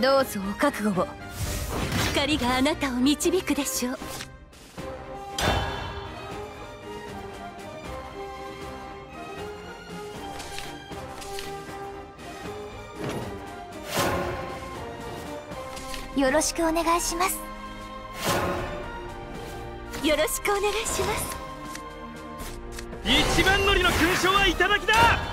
どうぞお覚悟を。光があなたを導くでしょう。よろしくお願いします。よろしくお願いします。一番乗りの勲章はいただきだ。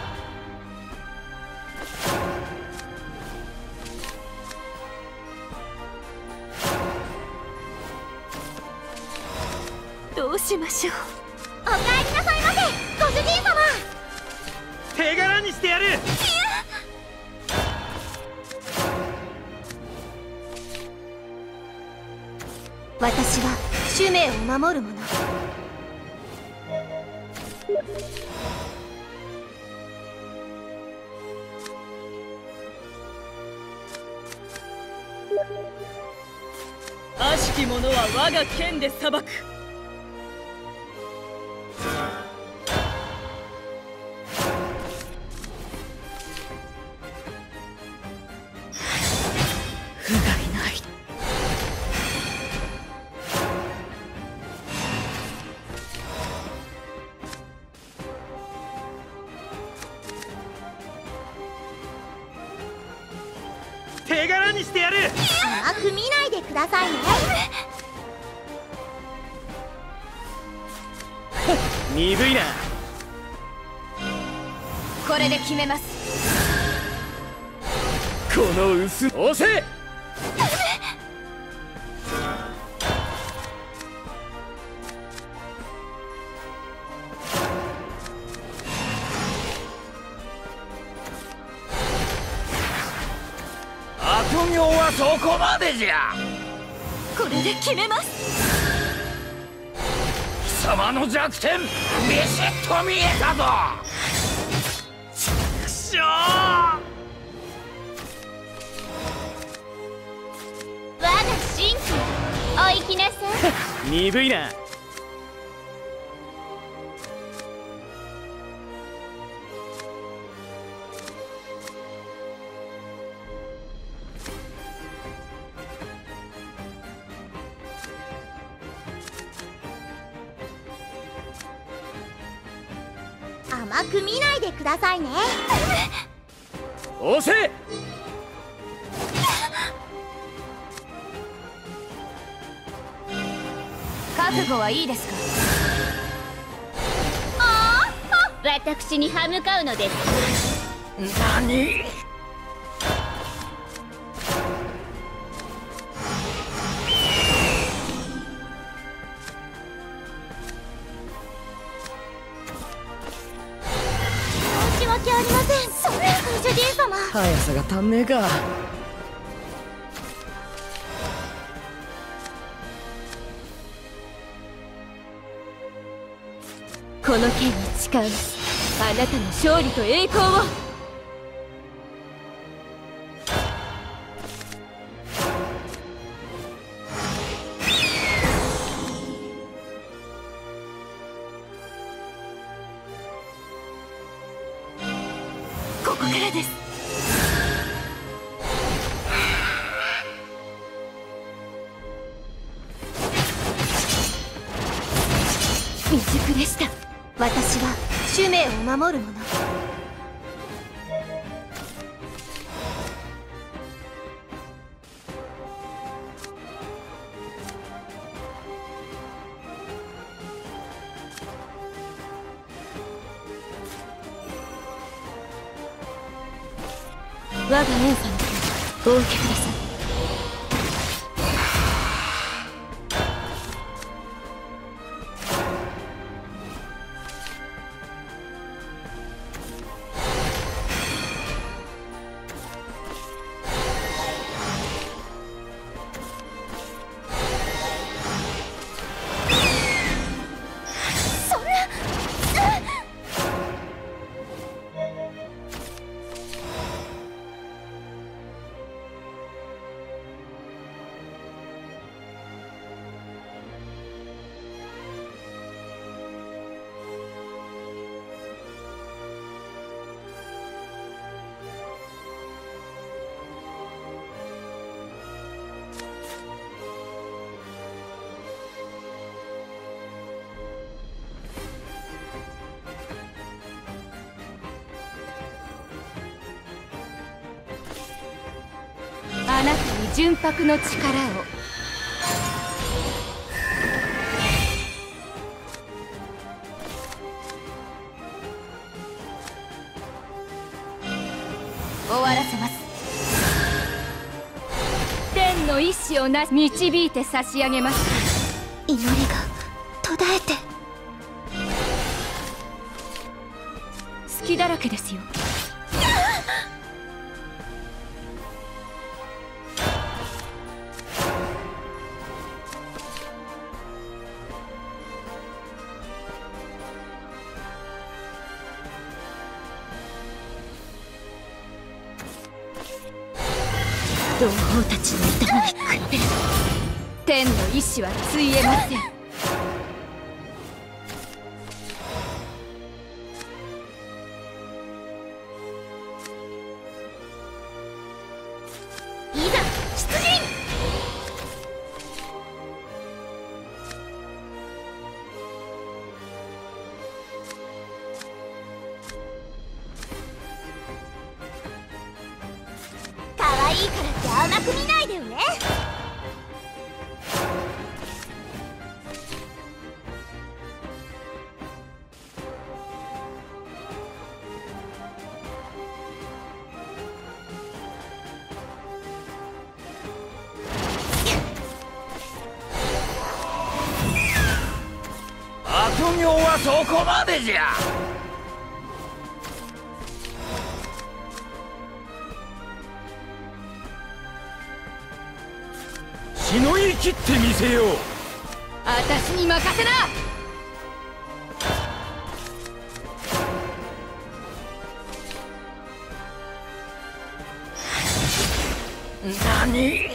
どうしましょう。おかえりなさいませ。ご主人様。手柄にしてやる。私は使命を守る者。悪しき者は我が剣で裁く手柄にしてやる。甘く見ないでくださいね。鈍いな。これで決めます。この薄押せ悪行はそこまでじゃ。これで決めます。貴様の弱点ビシッと見えたぞ。くしょー。我が神器お行きなさい。鈍いな甘く見ないでくださいね。押せ！覚悟はいいですか？私に歯向かうのです。何？速さが足んねえか。この剣に誓うあなたの勝利と栄光を。ここからです。未熟でした。私は使命を守る者。我がエンファの剣お受けください。なたに純白の力を。終わらせます。天の意志をな導いて差し上げます。祈りが途絶えて。隙だらけですよ同胞たちの痛みに食って天の意志はついえません。く見ないでよね。悪行はそこまでじゃ。しのぎ切ってみせよう。私に任せな。何？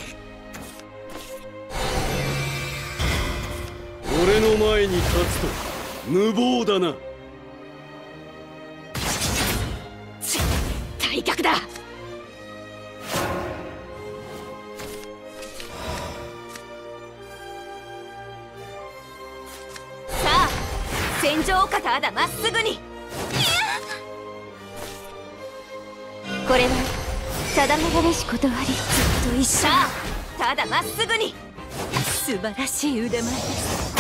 俺の前に立つと無謀だな戦場方あだまっすぐに。これは定めがめしことありずっと一緒。ただまっすぐに。素晴らしい腕前。です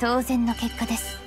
当然の結果です。